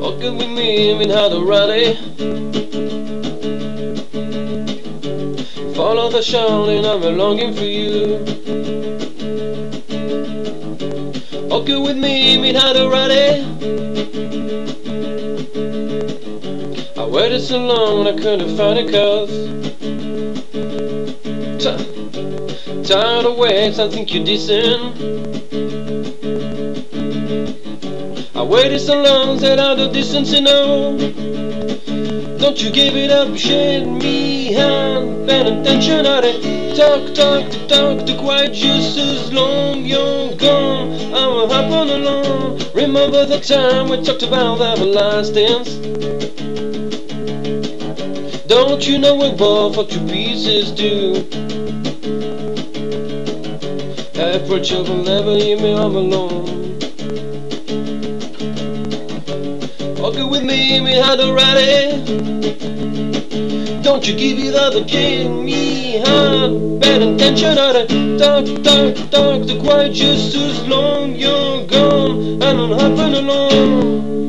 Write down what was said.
Walking with me, mean how to it. Follow the shouting, I'm longing for you. Walking with me, mean how to it. I waited so long I couldn't find a cause. Tired of waiting, I think you're decent. I waited so long, said out of distance, you know. Don't you give it up, shake me hand, pay attention at it. Talk, talk, to talk, to quiet just as long you're gone. I will hop on along. Remember the time we talked about everlasting. Don't you know we're both what two pieces do? Average will never leave me I'm alone. Walking with me, to ride it. Don't you give it other give me hand, bad intention at it. Talk, talk, talk, the quiet just as long you're gone, and I'm hopping along.